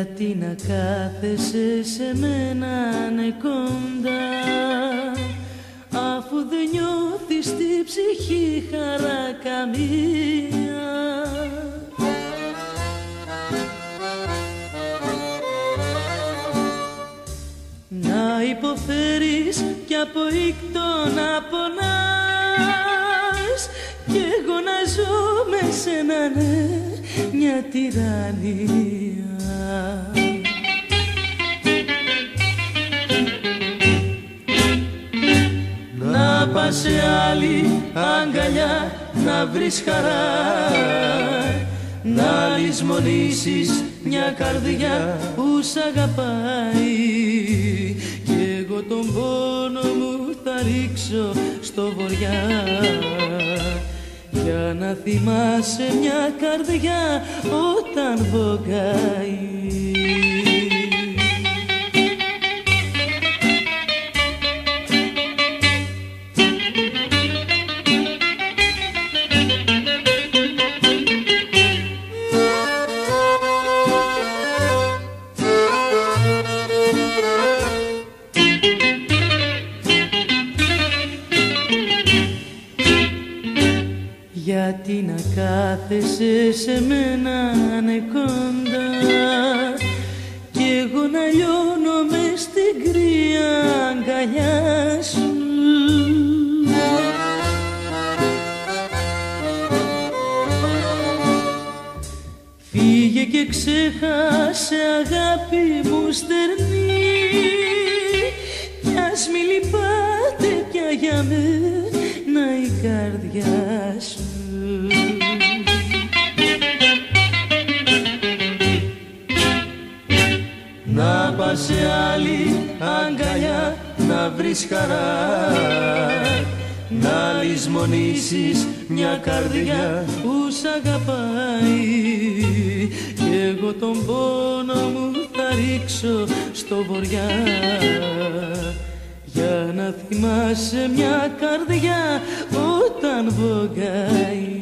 Γιατί να κάθεσαι σε μένα ναι κοντά Αφού δεν νιώθεις στη ψυχή χαρά καμία. Να υποφέρεις κι από ήκτο να πονάς Κι εγώ να ζω με σένα ναι μια τυραννία Να πας σε άλλη αγκαλιά να βρεις χαρά. Να λησμονήσεις μια καρδιά που σ' αγαπάει. Κι εγώ τον πόνο μου θα ρίξω στο βοριά για να θυμάσαι μια καρδιά όταν βογκάει Γιατί να κάθεσαι σε μένα ναι κοντά Κι εγώ να λιώνω μες στην κρύα αγκαλιά σου. Φύγε και ξέχασε αγάπη μου στερνή. Κι ας μη λυπάται πια για μένα αγκαλιά να βρεις χαρά να λησμονήσεις μια καρδιά που σ' αγαπάει. Κι εγώ τον πόνο μου θα ρίξω στο βοριά για να θυμάσαι μια καρδιά όταν βογκάει